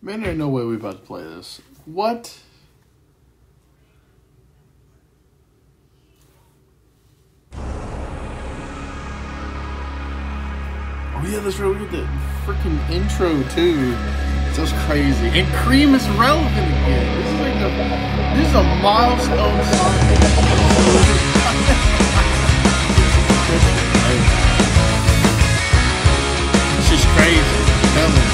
Man, there's no way we're about to play this. What? Oh yeah, that's. We get the freaking intro too. That's crazy. And Cream is relevant again. This is like a this is a milestone song. This is crazy.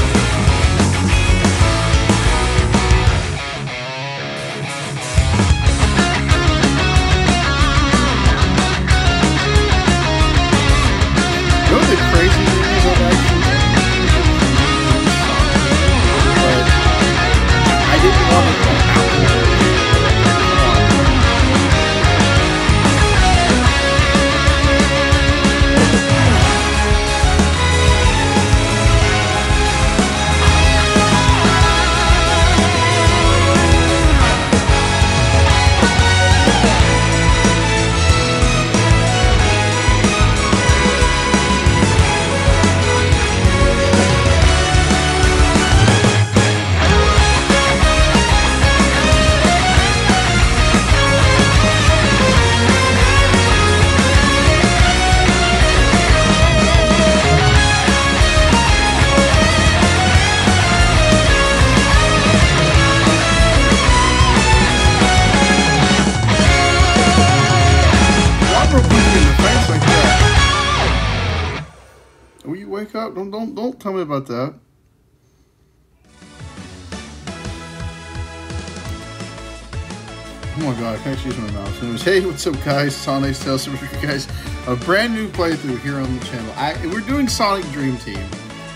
Hey, what's up, guys? Sonic Tales for you guys. A brand new playthrough here on the channel. I, we're doing Sonic Dream Team.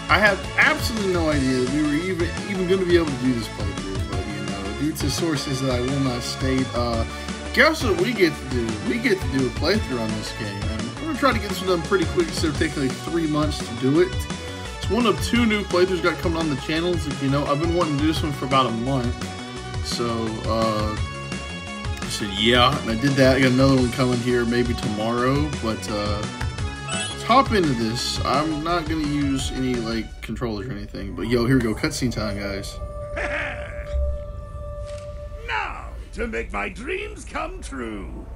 I have absolutely no idea that we were even even going to be able to do this playthrough, but you know, due to sources that I will not state, uh, guess what we get to do? We get to do a playthrough on this game, and we're gonna try to get this done pretty quick instead of taking like three months to do it. It's one of two new playthroughs got coming on the channels. If you know, I've been wanting to do this one for about a month, so. uh said, yeah, and I did that. I got another one coming here maybe tomorrow, but uh, let's hop into this. I'm not going to use any, like, controllers or anything, but yo, here we go. Cutscene time, guys. Now, to make my dreams come true.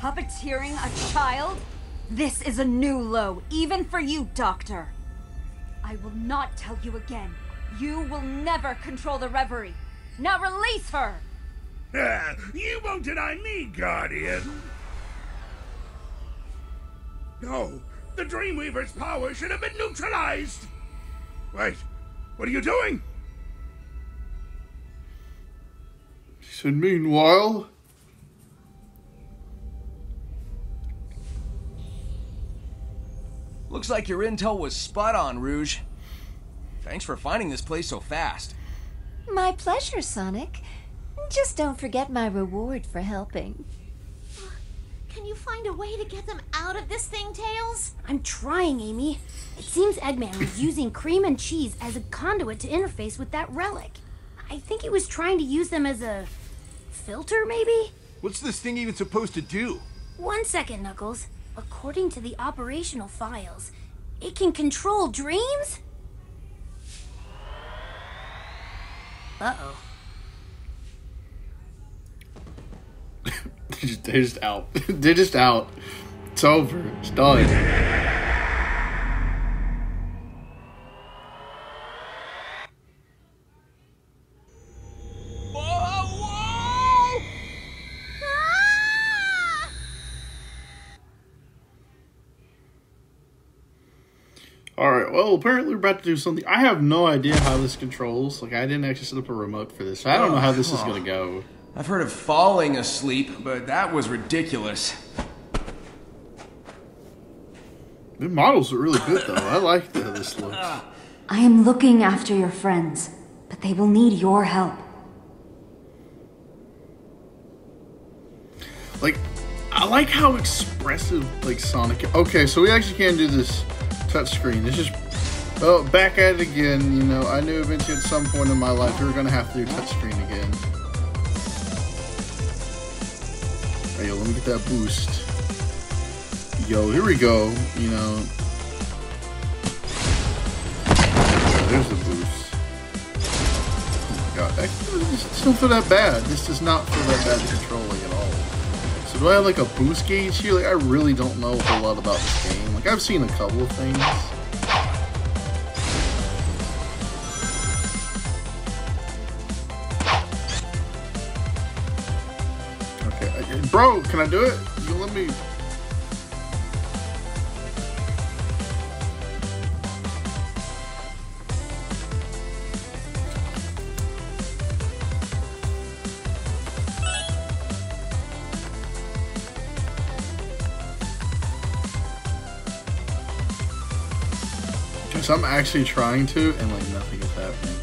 Puppeteering a child? This is a new low, even for you, Doctor. I will not tell you again. You will never control the reverie. Now release her! You won't deny me, Guardian. No, the Dreamweaver's power should have been neutralized. Wait, what are you doing? He said, meanwhile, Looks like your intel was spot on, Rouge. Thanks for finding this place so fast. My pleasure, Sonic. Just don't forget my reward for helping. Can you find a way to get them out of this thing, Tails? I'm trying, Amy. It seems Eggman was using Cream and Cheese as a conduit to interface with that relic. I think he was trying to use them as a filter, maybe? What's this thing even supposed to do? One second, Knuckles. According to the operational files, it can control dreams? Uh oh. just, they're just out. they're just out. It's over. It's done. Alright, well, apparently we're about to do something. I have no idea how this controls. Like, I didn't actually set up a remote for this. I don't know how this is going to go. I've heard of falling asleep, but that was ridiculous. The models are really good, though. I like how this looks. I am looking after your friends, but they will need your help. Like, I like how expressive, like, Sonic... Okay, so we actually can do this touchscreen. It's just... Oh, back at it again, you know. I knew eventually at some point in my life we were going to have to do touchscreen again. Hey, yo, let me get that boost. Yo, here we go. You know. There's the boost. Oh my god. That, don't feel that bad. This does not feel that bad controlling at all. So do I have like a boost gauge here? Like I really don't know a whole lot about this game. Like I've seen a couple of things. Okay, bro, can I do it? You let me. Because I'm actually trying to, and like nothing is happening.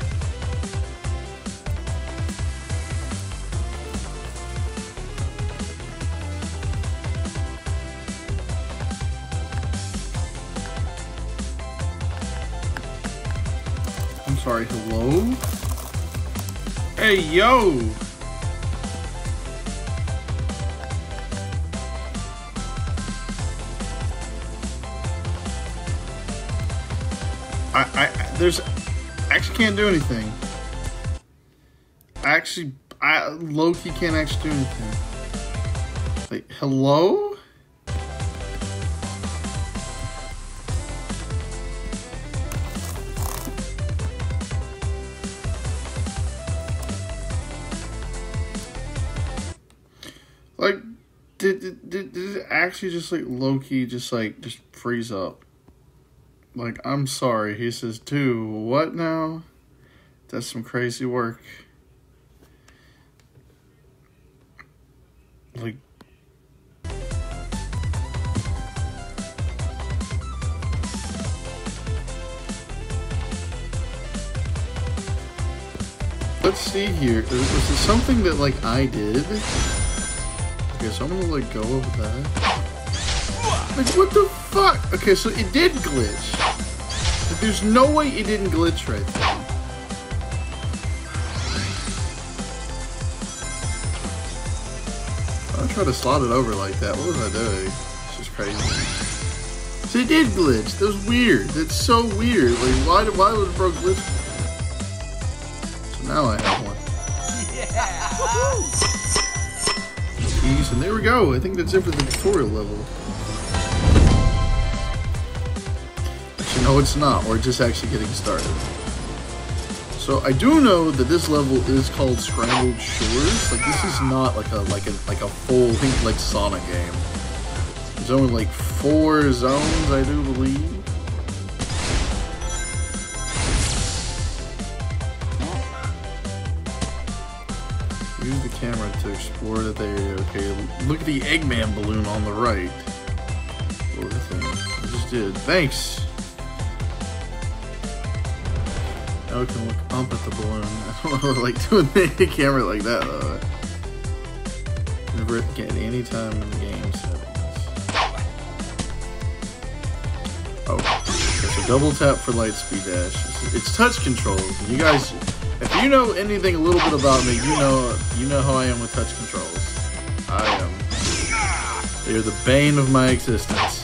I'm sorry, hello? Hey, yo! I, I, there's, I actually can't do anything. I actually, I, Loki can't actually do anything. Like, hello? Like, did, did, did, did it actually just like Loki just like just freeze up? Like, I'm sorry. He says, do what now? That's some crazy work. Like, let's see here. Is, Was it something that, like, I did? Okay, so I'm gonna let go of that. Like, what the fuck? Okay, so it did glitch. But there's no way it didn't glitch right there. I tried to slot it over like that. What was I doing? It's just crazy. So it did glitch. That was weird. That's so weird. Like, why, did, why would it bro glitch? So now I have one. Keys, and there we go. I think that's it for the tutorial level. No, it's not. We're just actually getting started. So I do know that this level is called Scrambled Shores. Like this is not like a like a like a full think like Sonic game. There's only like four zones, I do believe. Use the camera to explore the area. Okay, look at the Eggman balloon on the right. What was? I just did. Thanks. Now can look up at the balloon. I don't know, like doing the camera like that though. Never at any time in the game settings. Oh, so double tap for light speed dash. It's, touch controls. You guys, if you know anything a little bit about me, you know you know how I am with touch controls. I am. They're the bane of my existence.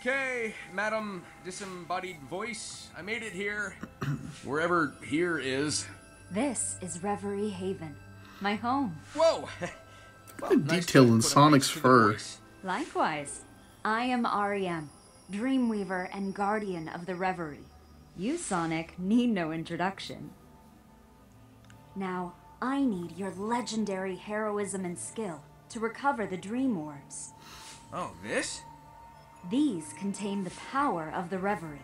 Okay, Madam Disembodied Voice, I made it here. Wherever here is. This is Reverie Haven, my home. Whoa! Well, The nice detail in Sonic's face to the fur. voice. Likewise, I am REM, Dreamweaver and Guardian of the Reverie. You, Sonic, need no introduction. Now, I need your legendary heroism and skill to recover the Dream Orbs. Oh, this? These contain the power of the reverie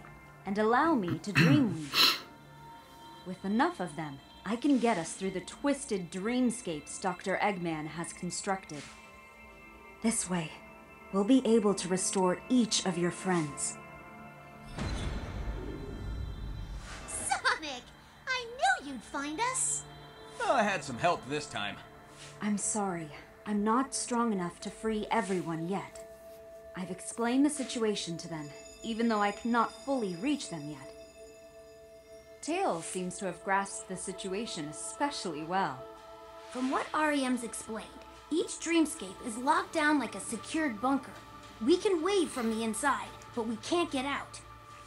and allow me to dreamweave. With enough of them, I can get us through the twisted dreamscapes Dr. Eggman has constructed. This way, we'll be able to restore each of your friends. Sonic! I knew you'd find us! Well, I had some help this time. I'm sorry. I'm not strong enough to free everyone yet. I've explained the situation to them, even though I cannot fully reach them yet. Tails seems to have grasped the situation especially well. From what REM's explained, each dreamscape is locked down like a secured bunker. We can wave from the inside, but we can't get out.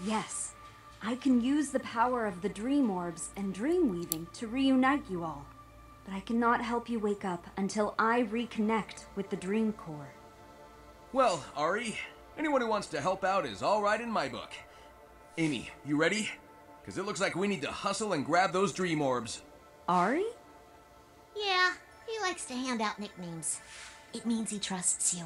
Yes, I can use the power of the dream orbs and dream weaving to reunite you all. But I cannot help you wake up until I reconnect with the dream core. Well, Ari, anyone who wants to help out is all right in my book. Amy, you ready? Because it looks like we need to hustle and grab those dream orbs. Ari? Yeah, he likes to hand out nicknames. It means he trusts you.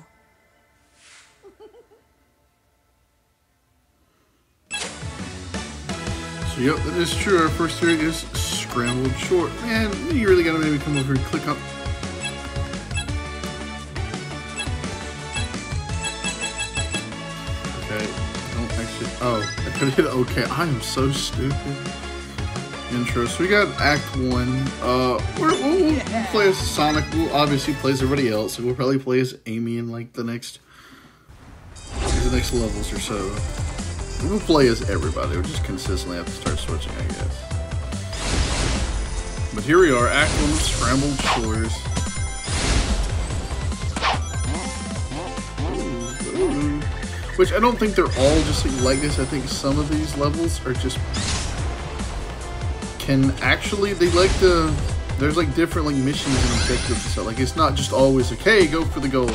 So, yep, that is true. Our first theory is Scrambled Shores. Man, you really gotta maybe come over and click up. Oh, I could hit okay. I am so stupid. Intro. So we got Act One. Uh, we're, we'll, we'll play as Sonic. We'll obviously play as everybody else. So we'll probably play as Amy in like the next, the next levels or so. We'll play as everybody. We'll just consistently have to start switching, I guess. But here we are, Act 1 of Scrambled Shores. Which I don't think they're all just like this. I think some of these levels are just... Can actually, they like the... There's like different like missions and objectives and stuff. Like it's not just always like, hey, go for the goal.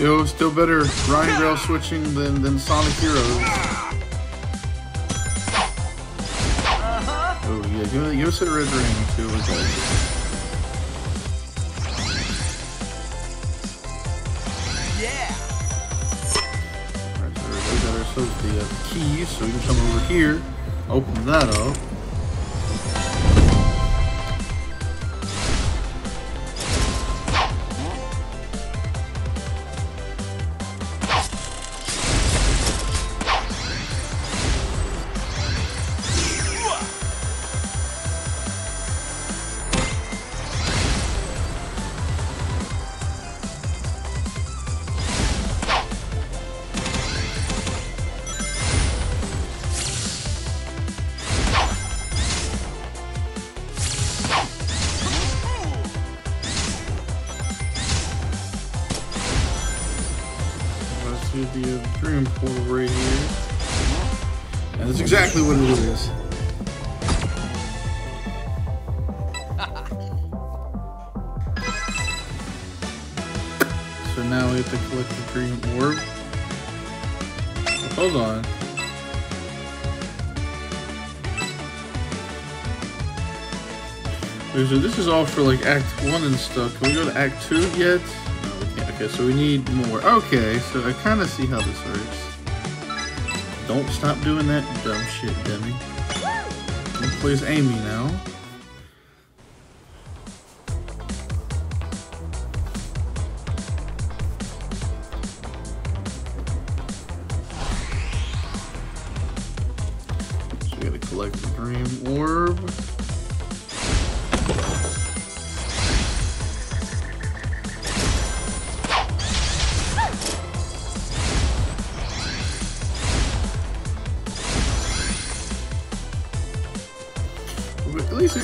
Still, still better grind rail switching than, than Sonic Heroes. Oh yeah, give, give us a red ring too. That. Yeah. Alright, so we got ourselves the uh, keys, so we can come over here, open that up. Exactly what it is. so now we have to collect the green orb. Hold on. So this is all for like Act 1 and stuff. Can we go to Act 2 yet? No, we can't. Okay, so we need more. Okay, so I kind of see how this works. Don't stop doing that dumb shit, Demi. Please Amy now? So we gotta collect the dream orb.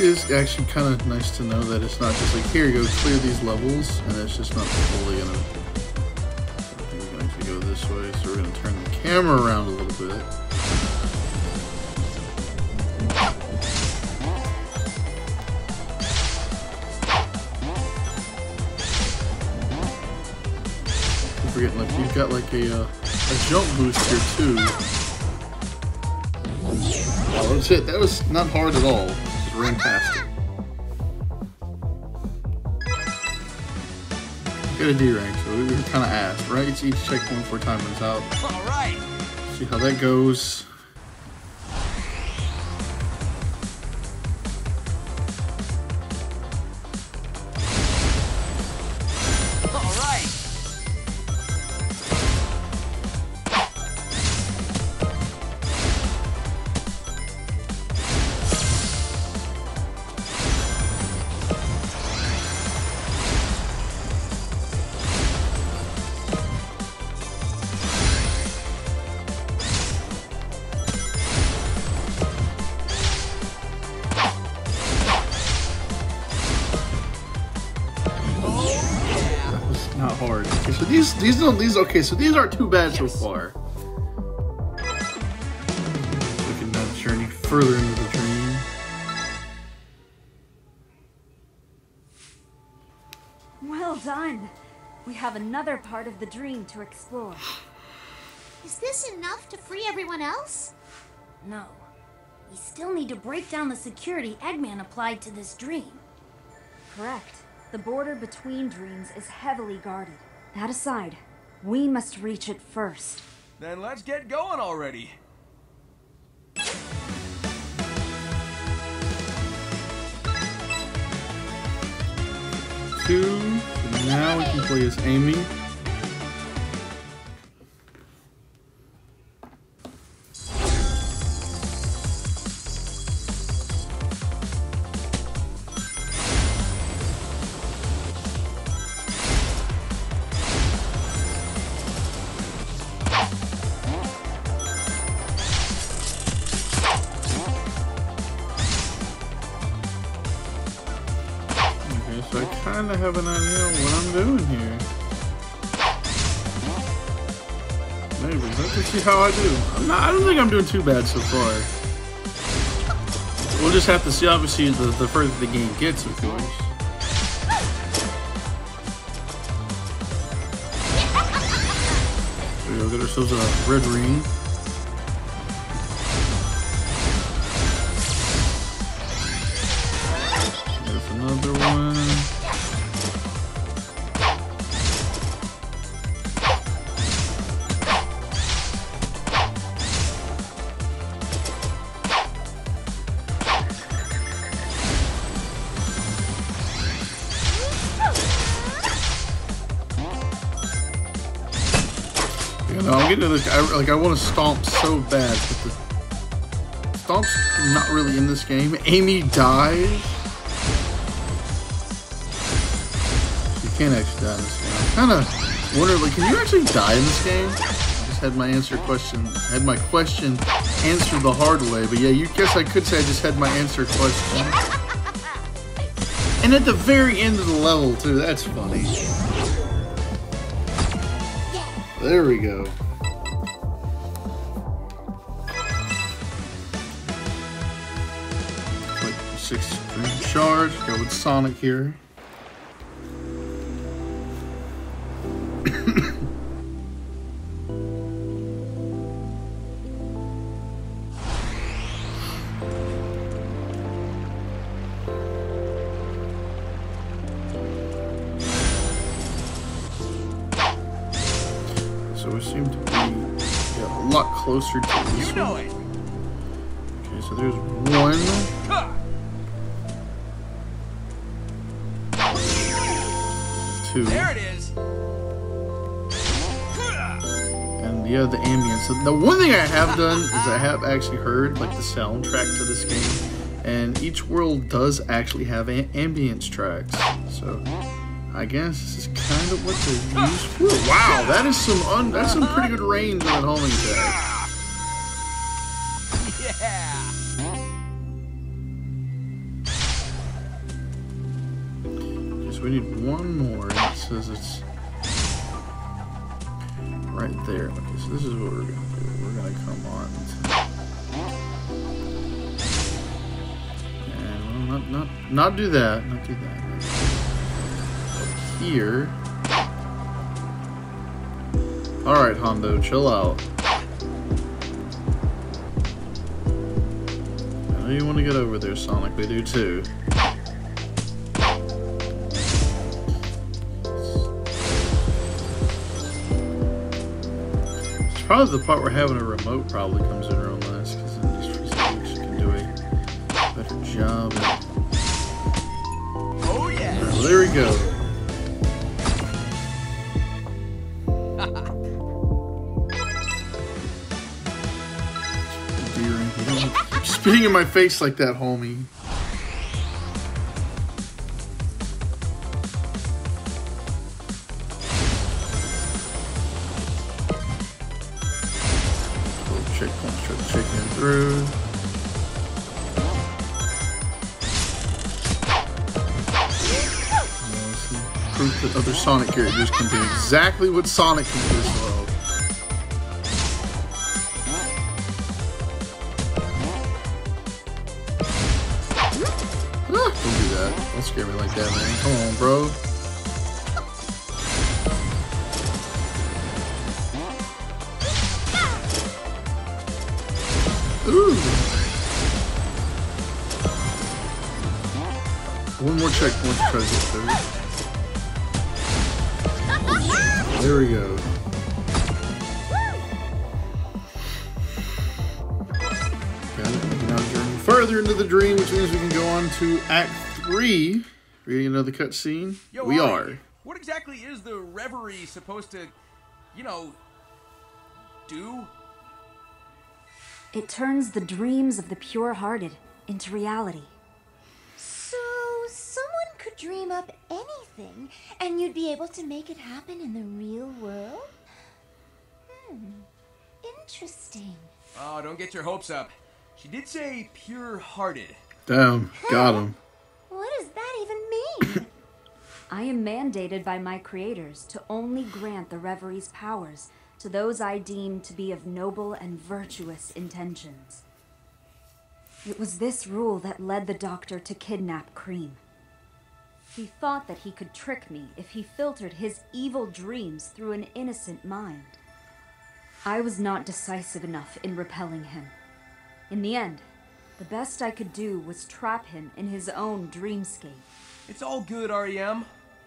Is actually kind of nice to know that it's not just like, here, you go clear these levels, and it's just not fully gonna... I think we can actually go this way, so we're gonna turn the camera around a little bit. Forgetting, like, you've got like a, uh, a jump boost here too. Wow, that's it. That was not hard at all. Ran past it. Got a D rank, so we were kind of ass, right? It's each checkpoint before time runs out. All right. See how that goes. These these don't these okay. So these aren't too bad so far. We can now journey further into the dream. Well done. We have another part of the dream to explore. Is this enough to free everyone else? No. We still need to break down the security Eggman applied to this dream. Correct. The border between dreams is heavily guarded. That aside, we must reach it first. Then let's get going already. Two. Now we can play as Amy. Think I'm doing too bad so far. We'll just have to see, obviously, the, the further the game gets, of course. There we go, get ourselves a red ring. This. I, like, I want to stomp so bad, but the stomp's not really in this game. Amy dies. You can't actually die in this game. I kind of wonder, like, can you actually die in this game? I just had my answer question, had my question answered the hard way. But yeah, you guess I could say I just had my answer question. And at the very end of the level too. That's funny. There we go. Six dream shards. Go with Sonic here. So we seem to be yeah, a lot closer to this You know one. it. Okay, so there's one. So the one thing I have done is I have actually heard like the soundtrack to this game and each world does actually have an ambience tracks. So I guess this is kind of what they use for. Wow, that is some that's some pretty good range on that homing. Yeah. We need one more. It says it's right there. Okay, so this is what we're gonna do. We're gonna come on. And not not not do that. Not do that. Here. All right, Hondo, chill out. I know you want to get over there, Sonic. We do too. Probably the part where having a remote probably comes in real nice because then these physics can do a better job. Oh yeah. Well, there we go. Deering. You don't keep spitting in my face like that, homie. Through. proof that other Sonic characters can do exactly what Sonic can do as well. Ah, don't do that. Don't scare me like that, man. Come on, bro. One more checkpoint to try to get through. There we go. Got it. Now journey further into the dream, which means we can go on to Act 3. Reading another cutscene? We Ari, are. What exactly is the reverie supposed to, you know, do? It turns the dreams of the pure-hearted into reality. So, someone could dream up anything, and you'd be able to make it happen in the real world? Hmm. Interesting. Oh, don't get your hopes up. She did say pure-hearted. Damn, got him. What does that even mean? I am mandated by my creators to only grant the Reverie's powers to those I deem to be of noble and virtuous intentions. It was this rule that led the doctor to kidnap Cream. He thought that he could trick me if he filtered his evil dreams through an innocent mind. I was not decisive enough in repelling him. In the end, the best I could do was trap him in his own dreamscape. It's all good, REM.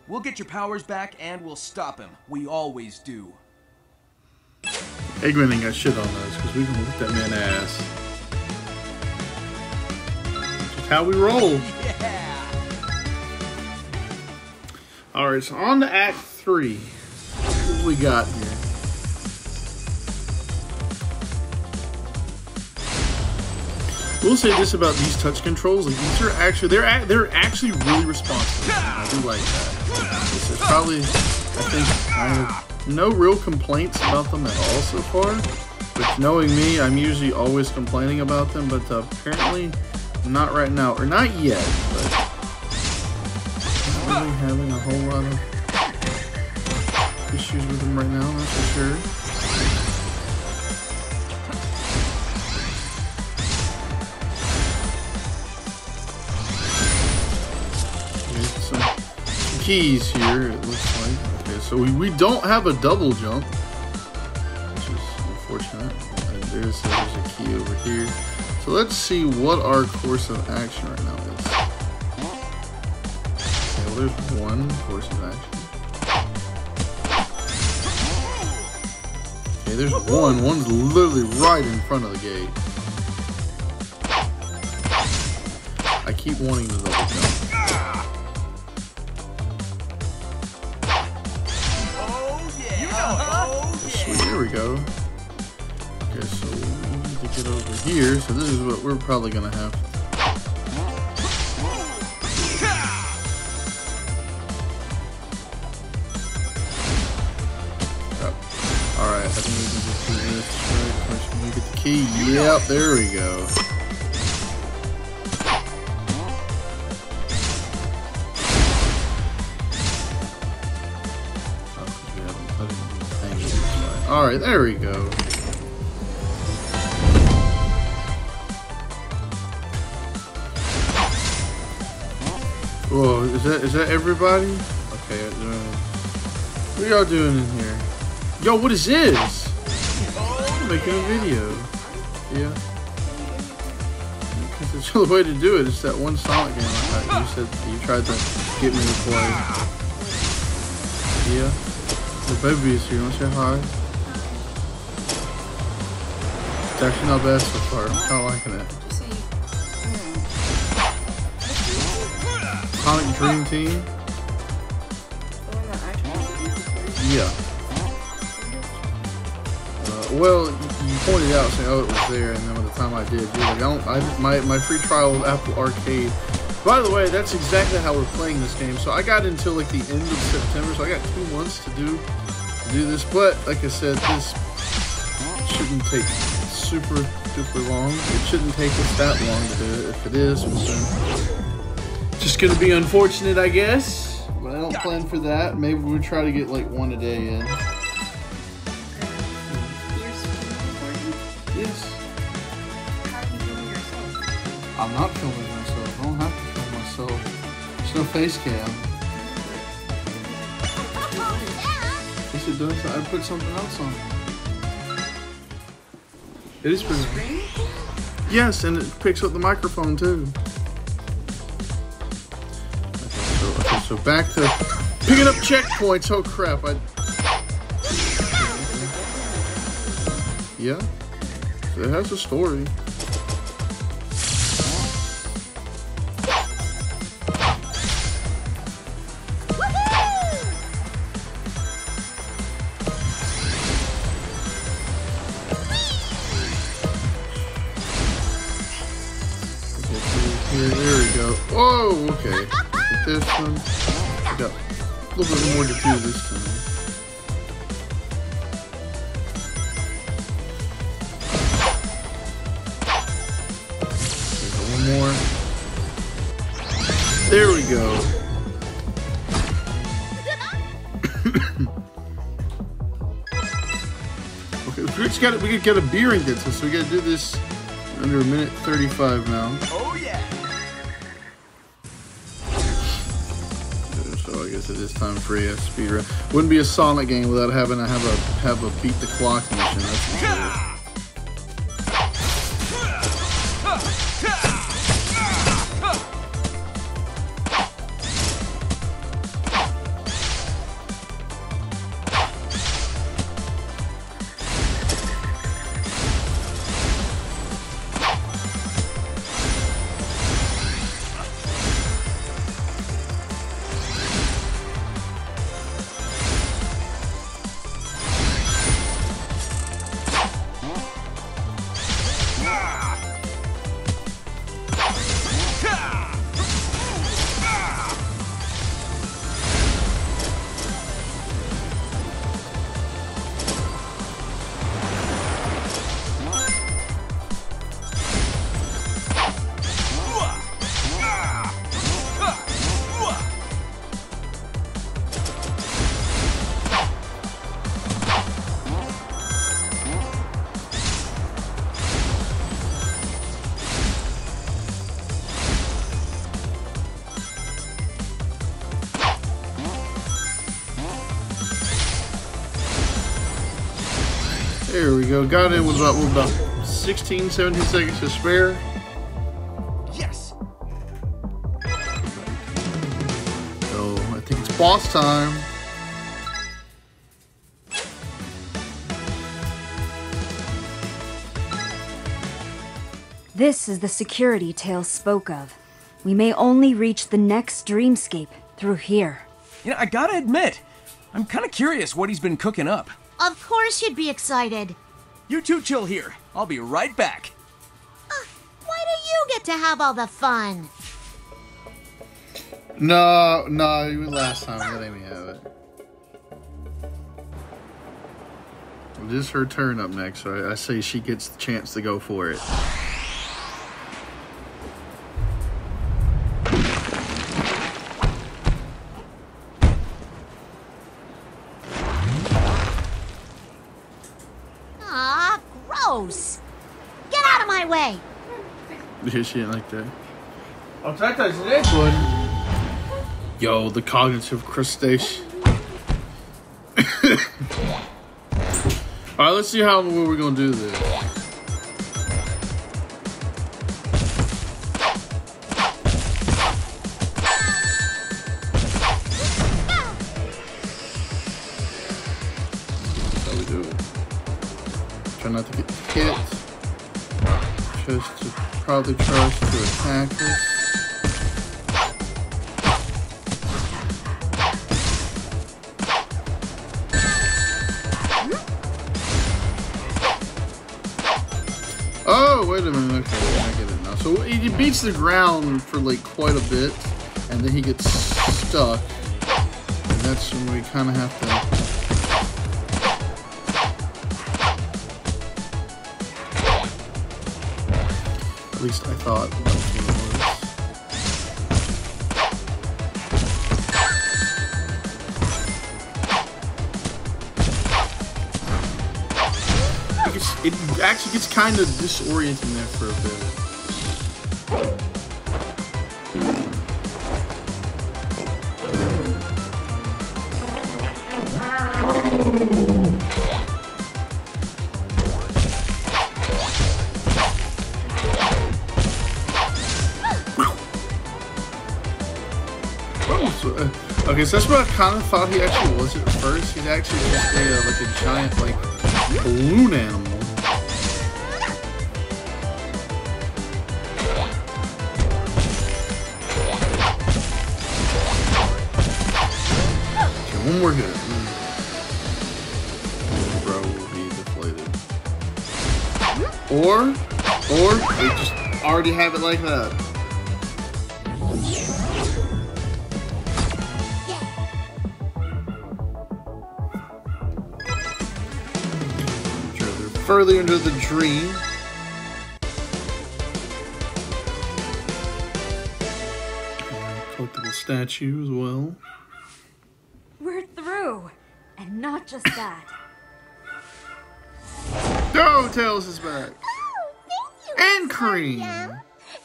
We'll get your powers back and we'll stop him. We always do. Eggman ain't got shit on us because we can whip that man ass. Just how we roll. Yeah! Alright, so on to Act 3. What we got here? We'll say this about these touch controls: like these are actually they're they're actually really responsive. I do like that. This is probably I think I have no real complaints about them at all so far. Which knowing me, I'm usually always complaining about them, but uh, apparently not right now or not yet. But really having a whole lot of issues with him right now, that's for sure. Okay, some keys here, it looks like. Okay, so we, we don't have a double jump, which is unfortunate. And there's, there's a key over here. So let's see what our course of action right now is. There's one course of action. Okay, there's one. One's literally right in front of the gate. I keep wanting to double jump. There we go. Okay, so we need to get over here. So this is what we're probably gonna have. Yep, there we go. Alright, there we go. Whoa, is that is that everybody? Okay, uh, what are y'all doing in here? Yo, what is this? I'm making a video. Yeah. Because there's the way to do it. It's that one Sonic game you said you tried to get me to play. Yeah. The baby is here. Wanna say hi? It's actually not bad so far. I'm of liking it. Sonic Dream Team. Yeah. Uh, well, pointed out saying, "Oh, it was there," and then by the time I did, you're like, "I don't." I, my my free trial of Apple Arcade. By the way, that's exactly how we're playing this game. So I got until like the end of September, so I got two months to do to do this. But like I said, this oh, shouldn't take super super long. It shouldn't take us that long to do it. If it is, it's just gonna be unfortunate, I guess. But I don't plan for that. Maybe we'll try to get like one a day in. Face cam. Yes, it does. I put something else on. It is pretty. Yes, and it picks up the microphone too. Okay, so, okay, so back to picking up checkpoints. Oh crap! I. Yeah, it has a story. This time. More. There we go. okay, we just got we could get a beer get this, so we got to do this under a minute thirty-five now. Oh yeah. So I guess it is time for a speed run. Wouldn't be a Sonic game without having to have a have a beat the clock mission. That's. Go. Got in with about what, about 16, 17 seconds to spare. Yes. So I think it's boss time. This is the security Tails spoke of. We may only reach the next dreamscape through here. You know, I gotta admit, I'm kind of curious what he's been cooking up. Of course you'd be excited. You two chill here. I'll be right back. Why do you get to have all the fun? No, no, you last time. Let Amy have it. It is her turn up next, so I, I say she gets the chance to go for it. She ain't like that. Oh, Tata's today, bud. Yo, the cognitive crustacean. All right, let's see how what we're gonna do this. How we do it. Try not to get hit. Just to probably tries to attack us. Oh, wait a minute. Okay, I get it now. So he beats the ground for like quite a bit, and then he gets stuck. And that's when we kind of have to. At least I thought that was what it was. It, actually gets kind of disorienting there for a bit. So that's what I kind of thought he actually was at first. He's actually just a, uh, like a giant, like, balloon animal. Okay, one more hit. Mm. Bro will be deflated. Or, or they just already have it like that. Further into the dream. Collectible statue as well. We're through. And not just that. No, Tails is back. Oh, thank you. And Miss Cream. Mariam.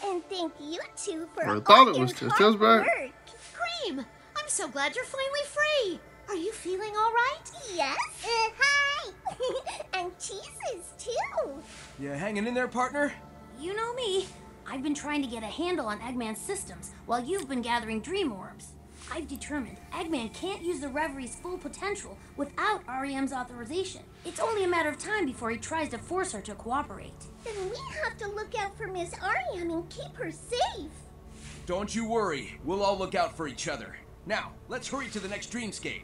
And thank you two for Or I all thought it was Tails. hard Tails back. work. Cream, I'm so glad you're finally free. Are you feeling all right? Yes. Uh, hi. and cheeses too. You hanging in there, partner? You know me. I've been trying to get a handle on Eggman's systems while you've been gathering dream orbs. I've determined Eggman can't use the Reveries' full potential without Ariem's authorization. It's only a matter of time before he tries to force her to cooperate. Then we have to look out for Miss Ariem and keep her safe. Don't you worry. We'll all look out for each other. Now, let's hurry to the next dreamscape.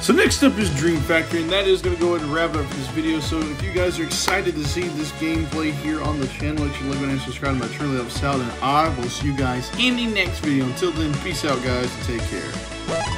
So next up is Dream Factory, and that is going to go ahead and wrap up this video. So if you guys are excited to see this gameplay here on the channel, make sure you like and subscribe to my channel. Helps out, and I will see you guys in the next video. Until then, peace out, guys, and take care.